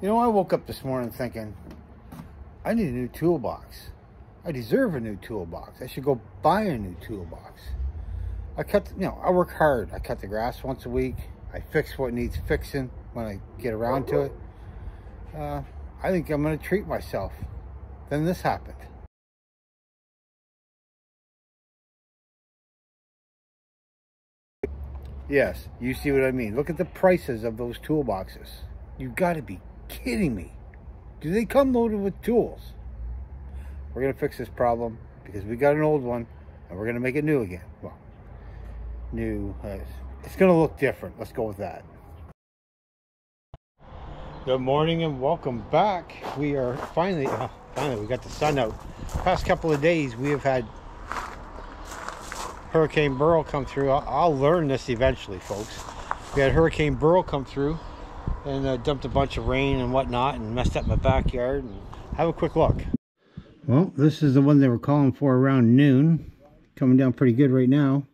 You know, I woke up this morning thinking, I need a new toolbox. I deserve a new toolbox. I should go buy a new toolbox. I cut, you know, I work hard. I cut the grass once a week. I fix what needs fixing when I get around to it. Uh, I think I'm going to treat myself. Then this happened. Yes, you see what I mean. Look at the prices of those toolboxes. You've got to be kidding me. Do they come loaded with tools? We're going to fix this problem because we got an old one and we're going to make it new again. Well, new. Uh, it's going to look different. Let's go with that. Good morning and welcome back. We are finally, uh, finally, we got the sun out. Past couple of days, we have had Hurricane Beryl come through. I'll, I'll learn this eventually, folks. We had Hurricane Beryl come through and uh, dumped a bunch of rain and whatnot and messed up my backyard. And have a quick look. Well, this is the one they were calling for around noon. Coming down pretty good right now.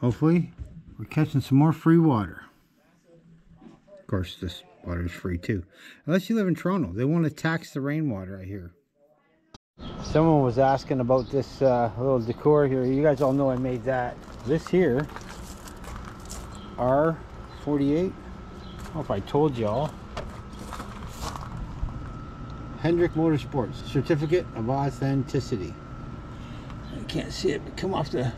Hopefully, we're catching some more free water. Of course, this water is free too. Unless you live in Toronto. They want to tax the rainwater, I hear. Someone was asking about this uh, little decor here. You guys all know I made that. This here, R48. I don't know if I told y'all. Hendrick Motorsports Certificate of Authenticity. I can't see it, but come off the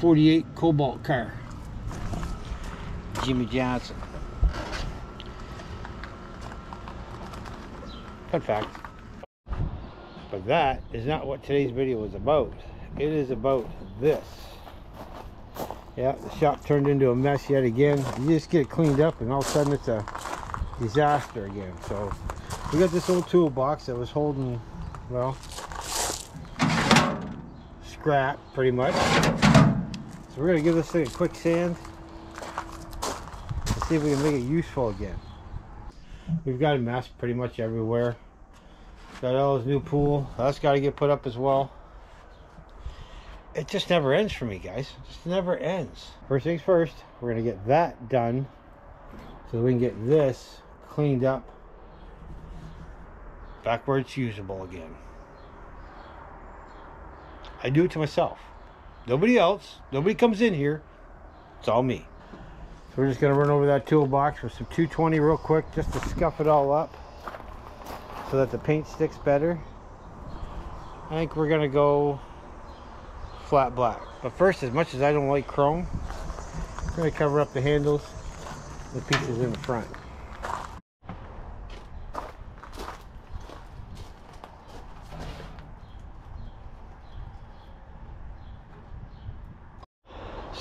48 Kobalt car. Jimmie Johnson. Fun fact. But that is not what today's video is about. It is about this. Yeah, the shop turned into a mess yet again. You just get it cleaned up and all of a sudden it's a disaster again. So we got this old toolbox that was holding, well, scrap pretty much. So we're gonna give this thing a quick sand. see if we can make it useful again. We've got a mess pretty much everywhere. Got Ella's new pool. That's got to get put up as well. It just never ends for me, guys. It just never ends. First things first, we're going to get that done so we can get this cleaned up back where it's usable again. I do it to myself. Nobody else. Nobody comes in here. It's all me. So we're just going to run over that toolbox with some 220 real quick just to scuff it all up so that the paint sticks better. I think we're gonna go flat black. But first, as much as I don't like chrome, I'm gonna cover up the handles, the pieces in the front.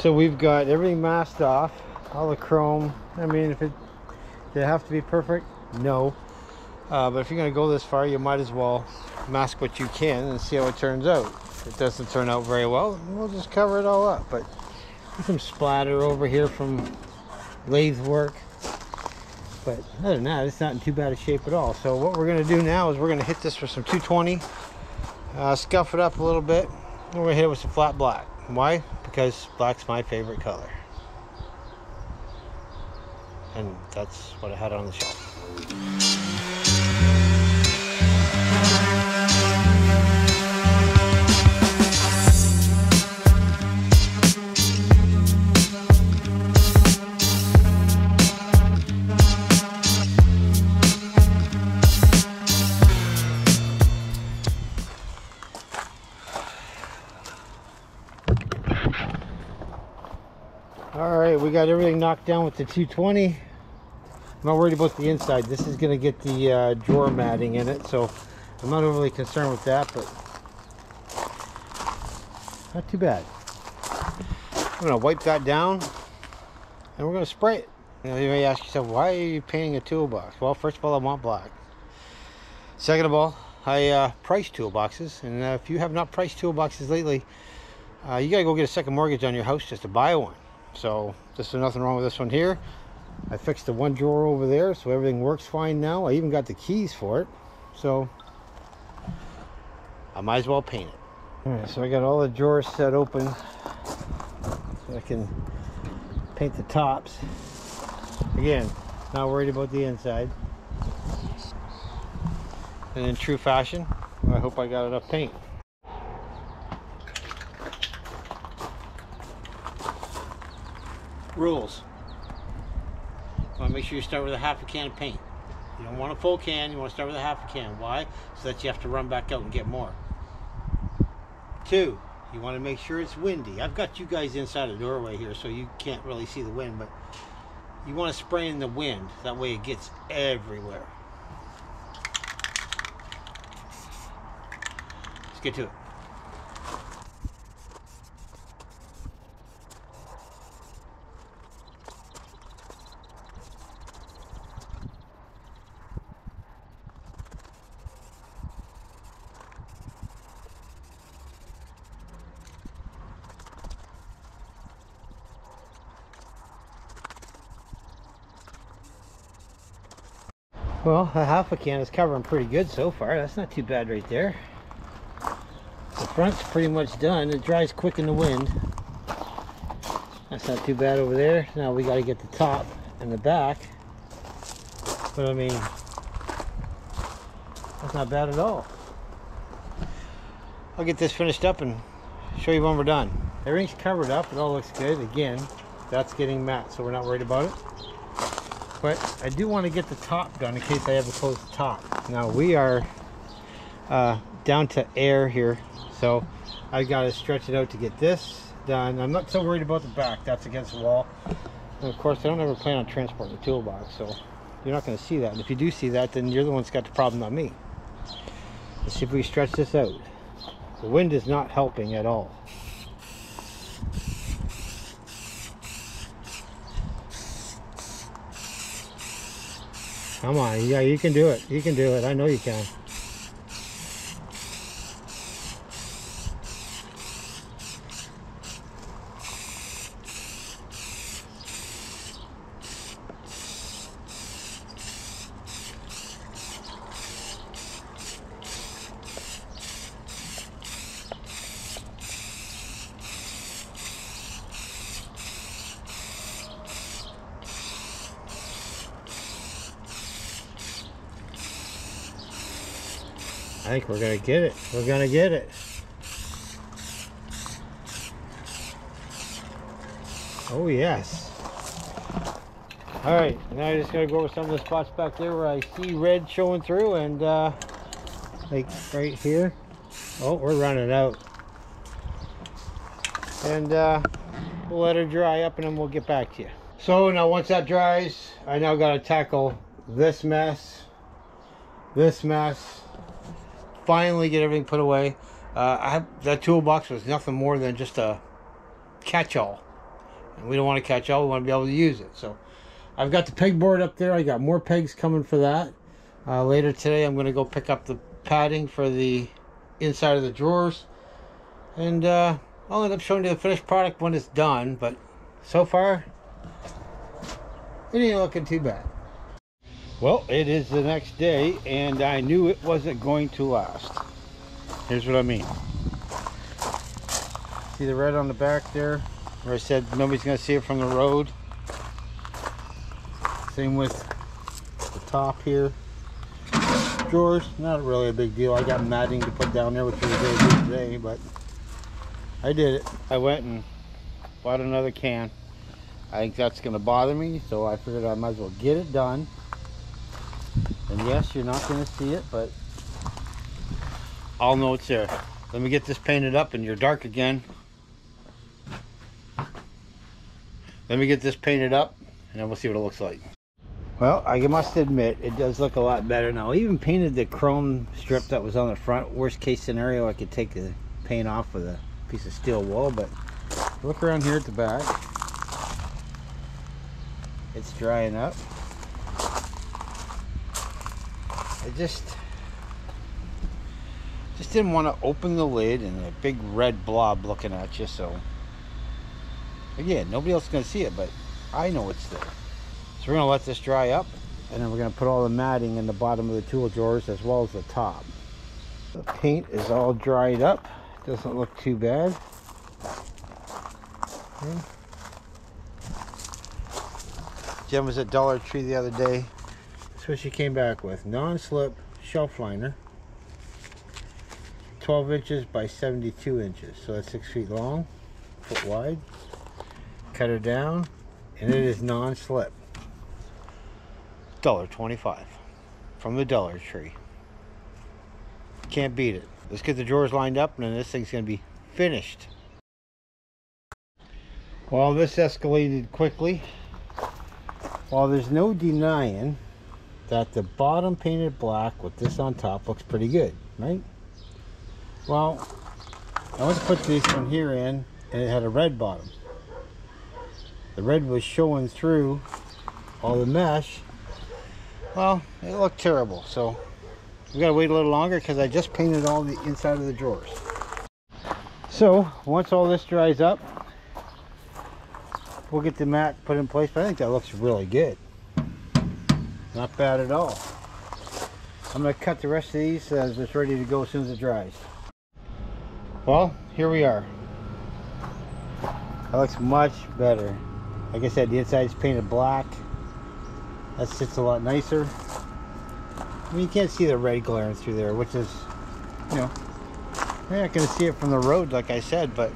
So we've got everything masked off, all the chrome. I mean, if it, did it have to be perfect? No. Uh, but if you're going to go this far, you might as well mask what you can and see how it turns out. It doesn't turn out very well, we'll just cover it all up. But some splatter over here from lathe work. But other than that, it's not in too bad a shape at all. So what we're going to do now is we're going to hit this with some 220. Uh, scuff it up a little bit. And we're going to hit it with some flat black. Why? Because black's my favorite color. And that's what I had on the shelf. Got everything knocked down with the 220. I'm not worried about the inside. This is gonna get the uh, drawer matting in it, so I'm not overly concerned with that, but not too bad. I'm gonna wipe that down and we're gonna spray it. Know, you may ask yourself, why are you painting a toolbox? Well, first of all, I want black. Second of all, I uh, price toolboxes, and uh, if you have not priced toolboxes lately, uh, you gotta go get a second mortgage on your house just to buy one. So there's nothing wrong with this one here. I fixed the one drawer over there, so everything works fine now. I even got the keys for it. So I might as well paint it. All right, so I got all the drawers set open so I can paint the tops. Again, Not worried about the inside. And in true fashion, I hope I got enough paint. Rules. You want to make sure you start with a half a can of paint. You don't want a full can, you want to start with a half a can. Why? So that you have to run back out and get more. Two, you want to make sure it's windy. I've got you guys inside a doorway here so you can't really see the wind, but you want to spray in the wind. That way it gets everywhere. Let's get to it. Well, a half a can is covering pretty good so far. That's not too bad right there. The front's pretty much done. It dries quick in the wind. That's not too bad over there. Now we got to get the top and the back. But I mean, that's not bad at all. I'll get this finished up and show you when we're done. Everything's covered up. It all looks good. Again, that's getting matte, so we're not worried about it but I do want to get the top done in case I ever close the top. Now we are uh, down to air here, so I got to stretch it out to get this done. I'm not so worried about the back, that's against the wall. And of course, I don't ever plan on transporting the toolbox, so you're not going to see that. And if you do see that, then you're the one that's got the problem, not me. Let's see if we stretch this out. The wind is not helping at all. Come on, yeah, you can do it. You can do it. I know you can. Think we're gonna get it. We're gonna get it. Oh yes. All right, now I just gotta go over some of the spots back there where I see red showing through and uh, like right here. Oh, we're running out. And uh, we'll let her dry up and then we'll get back to you. So now once that dries, I now gotta tackle this mess, this mess, finally get everything put away. Uh, I have, that toolbox was nothing more than just a catch-all. And we don't want to catch all, we want to be able to use it. So I've got the pegboard up there. I got more pegs coming for that. Uh, later today I'm going to go pick up the padding for the inside of the drawers. And uh, I'll end up showing you the finished product when it's done. But so far, it ain't looking too bad. Well, it is the next day, and I knew it wasn't going to last. Here's what I mean. See the red on the back there? Where I said nobody's going to see it from the road. Same with the top here. Drawers, not really a big deal. I got matting to put down there, which was very good today, but I did it. I went and bought another can. I think that's going to bother me, so I figured I might as well get it done. And yes, you're not going to see it, but I'll know it's there. Let me get this painted up and you're dark again. Let me get this painted up and then we'll see what it looks like. Well, I must admit, it does look a lot better now. I even painted the chrome strip that was on the front. Worst case scenario, I could take the paint off with a piece of steel wool, but look around here at the back. It's drying up. I just just didn't want to open the lid and a big red blob looking at you so. Again nobody else is going to see it but I know it's there. So we're going to let this dry up and then we're going to put all the matting in the bottom of the tool drawers as well as the top. The paint is all dried up. Doesn't look too bad. Hmm. Okay. Jen was at Dollar Tree the other day. That's what she came back with. Non-slip shelf liner. 12 inches by 72 inches. So that's six feet long, foot wide. Cut her down, and it is non-slip. $1.25 from the Dollar Tree. Can't beat it. Let's get the drawers lined up and then this thing's going to be finished. Well, this escalated quickly. While there's no denying that the bottom painted black with this on top looks pretty good, right? Well, I went to put this one here in and it had a red bottom. The red was showing through all the mesh. Well, it looked terrible, so we gotta wait a little longer because I just painted all the inside of the drawers. So, once all this dries up, we'll get the mat put in place, but I think that looks really good. Not bad at all. I'm going to cut the rest of these as it's ready to go as soon as it dries. Well, here we are. That looks much better. Like I said, the inside is painted black. That sits a lot nicer. I mean, you can't see the red glaring through there, which is, you know, you're not going to see it from the road, like I said, but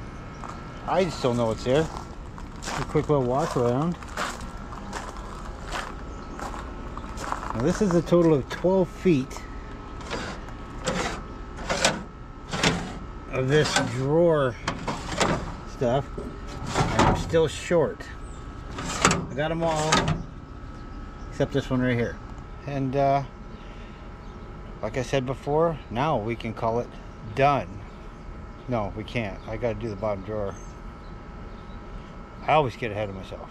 I still know it's there a quick little walk around. Now this is a total of 12 feet of this drawer stuff and I'm still short. I got them all except this one right here. And uh, like I said before, now we can call it done. No, we can't. I got to do the bottom drawer. I always get ahead of myself.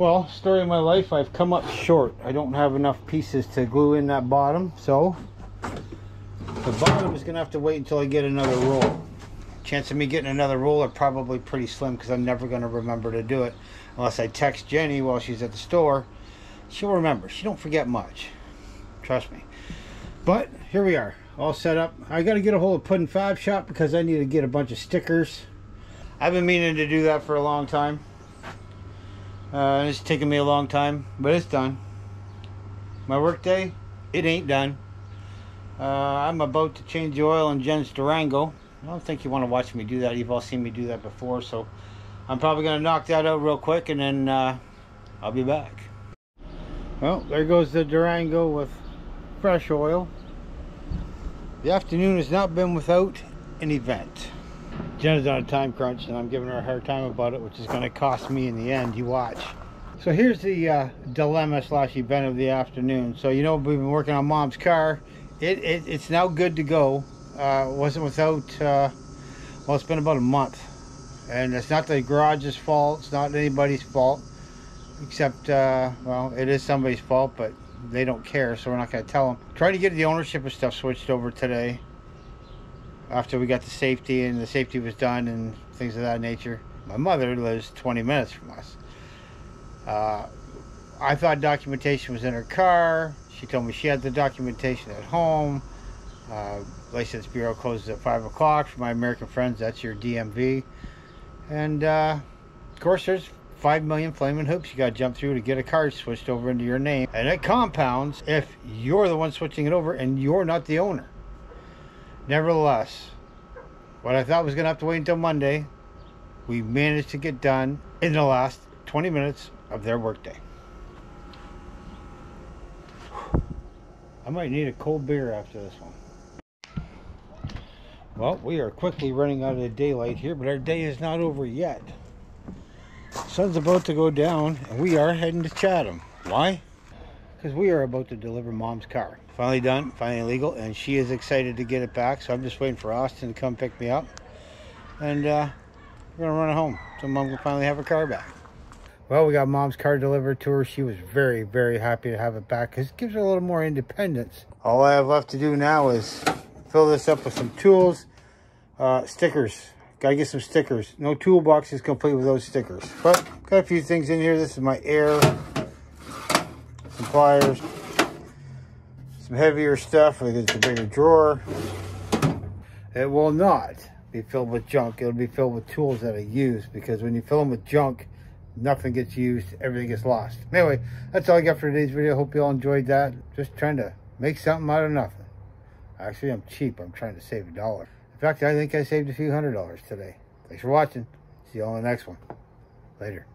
Well, story of my life, I've come up short. I don't have enough pieces to glue in that bottom, so the bottom is going to have to wait until I get another roll. Chance of me getting another roll are probably pretty slim because I'm never going to remember to do it unless I text Jenny while she's at the store. She'll remember. She don't forget much. Trust me. But here we are, all set up. I got to get a hold of Puddin' Fab Shop because I need to get a bunch of stickers. I've been meaning to do that for a long time. Uh, it's taken me a long time, but it's done. My work day, it ain't done. Uh, I'm about to change the oil in Jen's Durango. I don't think you want to watch me do that. You've all seen me do that before, so I'm probably going to knock that out real quick and then uh, I'll be back. Well, there goes the Durango with fresh oil. The afternoon has not been without an event. Jenna's on a time crunch and I'm giving her a hard time about it, which is going to cost me in the end. You watch. So here's the uh, dilemma slash event of the afternoon. So you know we've been working on mom's car. It, it it's now good to go. Uh, wasn't without, uh, well it's been about a month. And it's not the garage's fault. It's not anybody's fault. Except, uh, well, it is somebody's fault, but they don't care, so we're not going to tell them. Trying to get the ownership of stuff switched over today after we got the safety and the safety was done and things of that nature. My mother lives 20 minutes from us. Uh, I thought documentation was in her car. She told me she had the documentation at home. Uh, License Bureau closes at 5 o'clock. For my American friends, that's your DMV. And uh, of course, there's 5 million flaming hoops you got to jump through to get a card switched over into your name. And it compounds if you're the one switching it over and you're not the owner. Nevertheless, what I thought was going to have to wait until Monday, we managed to get done in the last 20 minutes of their workday. I might need a cold beer after this one. Well, we are quickly running out of daylight here, but our day is not over yet. Sun's about to go down, and we are heading to Chatham. Why? Because we are about to deliver mom's car finally done, finally legal, and she is excited to get it back. So I'm just waiting for Austin to come pick me up, and uh, we're gonna run it home so mom can finally have her car back. Well, we got mom's car delivered to her. She was very, very happy to have it back because it gives her a little more independence. All I have left to do now is fill this up with some tools, uh, stickers. Gotta get some stickers. No toolbox is complete with those stickers. But got a few things in here. This is my air, some pliers, some heavier stuff like it's a bigger drawer. It will not be filled with junk. It'll be filled with tools that I use because when you fill them with junk, nothing gets used, everything gets lost. Anyway, that's all I got for today's video. Hope you all enjoyed that. Just trying to make something out of nothing. Actually, I'm cheap. I'm trying to save a dollar. In fact, I think I saved a few hundred dollars today. Thanks for watching. See you all in the next one. Later.